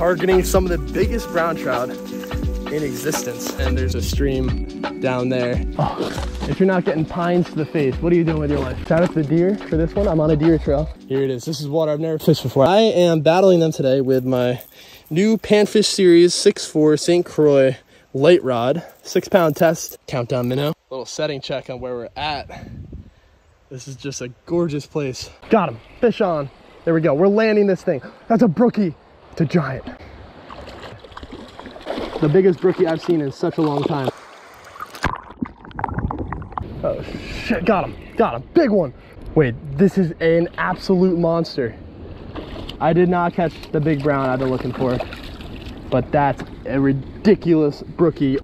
targeting some of the biggest brown trout in existence. And there's a stream down there. Oh, if you're not getting pines to the face, what are you doing with your life? Shout out to the deer for this one. I'm on a deer trail. Here it is. This is water I've never fished before. I am battling them today with my new Panfish Series 6'4 St. Croix light rod. Six pound test. Countdown minnow. Little setting check on where we're at. This is just a gorgeous place. Got him. Fish on. There we go. We're landing this thing. That's a brookie. It's a giant. The biggest brookie I've seen in such a long time. Oh shit, got him, got him, big one. Wait, this is an absolute monster. I did not catch the big brown I've been looking for, but that's a ridiculous brookie.